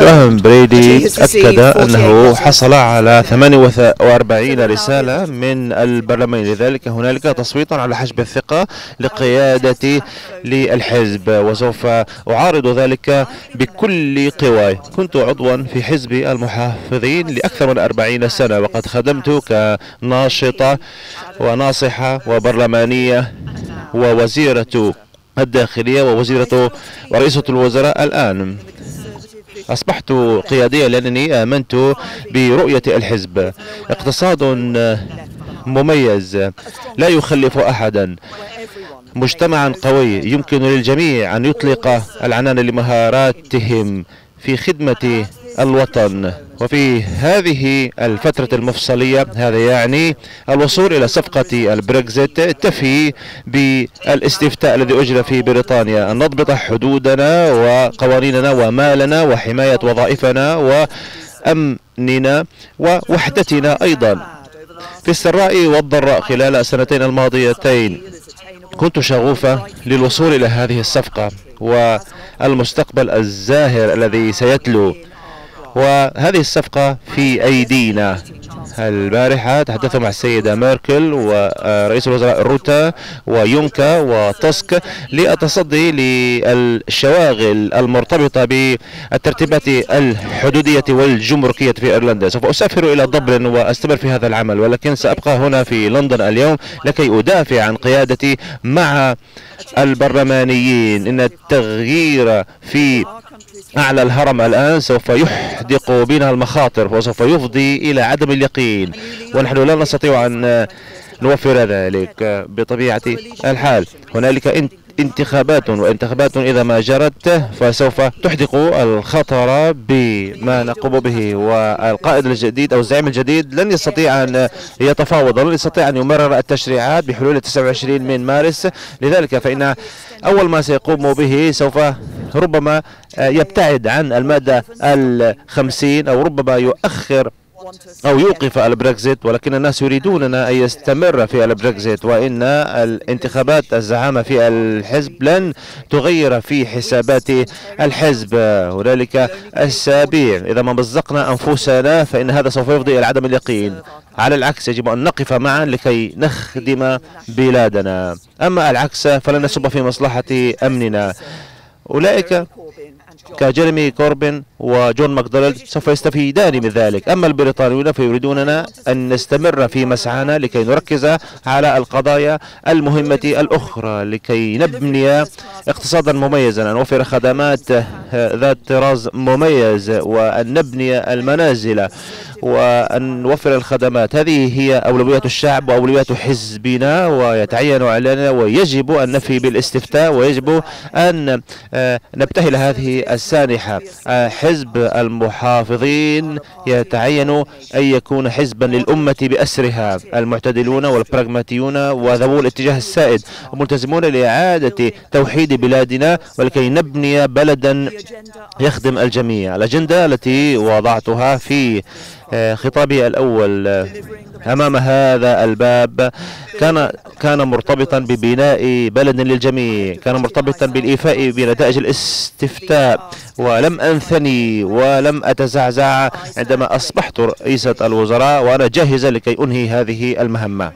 جراهام بريدي أكد أنه حصل على 48 رسالة من البرلمان. لذلك هنالك تصويت على حجب الثقة لقيادة للحزب وسوف أعارض ذلك بكل قواي كنت عضوا في حزب المحافظين لأكثر من 40 سنة وقد خدمت كناشطة وناصحة وبرلمانية ووزيرة الداخلية ووزيرة ورئيسة الوزراء الآن. أصبحت قياديا لأنني آمنت برؤية الحزب. اقتصاد مميز لا يخلف أحدا. مجتمعا قوي يمكن للجميع أن يطلق العنان لمهاراتهم في خدمة الوطن. وفي هذه الفترة المفصلية هذا يعني الوصول إلى صفقة البريكزيت تفي بالاستفتاء الذي أجرى في بريطانيا. أن نضبط حدودنا وقوانيننا ومالنا وحماية وظائفنا وأمننا ووحدتنا أيضا. في السراء والضراء خلال السنتين الماضيتين كنت شغوفة للوصول إلى هذه الصفقة والمستقبل الزاهر الذي سيتلو. وهذه الصفقة في أيدينا. البارحة تحدثوا مع السيدة ميركل ورئيس الوزراء روتا ويونكا وتسك للتصدي للشواغل المرتبطة بالترتيبات الحدودية والجمركية في إيرلندا. سوف أسافر إلى دبلن وأستمر في هذا العمل ولكن سأبقى هنا في لندن اليوم لكي أدافع عن قيادتي مع البرلمانيين. إن التغيير في أعلى الهرم الآن سوف يحدق بنا المخاطر وسوف يفضي إلى عدم اليقين. ونحن لا نستطيع أن نوفر ذلك بطبيعة الحال. هنالك انتخابات وانتخابات إذا ما جرت فسوف تحدق الخطر بما نقوم به. والقائد الجديد أو الزعيم الجديد لن يستطيع أن يتفاوض ولن يستطيع أن يمرر التشريعات بحلول 29 من مارس. لذلك فإن أول ما سيقوم به سوف ربما يبتعد عن المادة الخمسين أو ربما يؤخر أو يوقف البريكزيت ولكن الناس يريدوننا أن يستمر في البريكزيت وإن الانتخابات الزعامة في الحزب لن تغير في حسابات الحزب. هنالك أسابيع. إذا ما مزقنا أنفسنا فإن هذا سوف يفضي إلى عدم اليقين. على العكس يجب أن نقف معا لكي نخدم بلادنا. أما العكس فلن نسب في مصلحة أمننا. أولئك كجيريمي كوربين وجون ماكدونالد سوف يستفيدان من ذلك. أما البريطانيون فيريدوننا أن نستمر في مسعانا لكي نركز على القضايا المهمة الأخرى لكي نبني اقتصادا مميزا. أن نوفر خدمات ذات طراز مميز وأن نبني المنازل وأن نوفر الخدمات. هذه هي أولويات الشعب وأولويات حزبنا ويتعين علينا ويجب أن نفي بالاستفتاء ويجب أن آه، نبتهل هذه السانحة. آه، حزب المحافظين يتعين أن يكون حزبا للأمة بأسرها. المعتدلون والبراغماتيون وذوو الاتجاه السائد ملتزمون لإعادة توحيد بلادنا ولكي نبني بلدا يخدم الجميع. الأجندة التي وضعتها في آه، خطابي الأول آه، أمام هذا الباب كان كان مرتبطا ببناء بلد للجميع. كان مرتبطا بالإيفاء بنتائج الاستفتاء. ولم أنثني ولم أتزعزع عندما أصبحت رئيسة الوزراء وأنا جاهزة لكي أنهي هذه المهمة.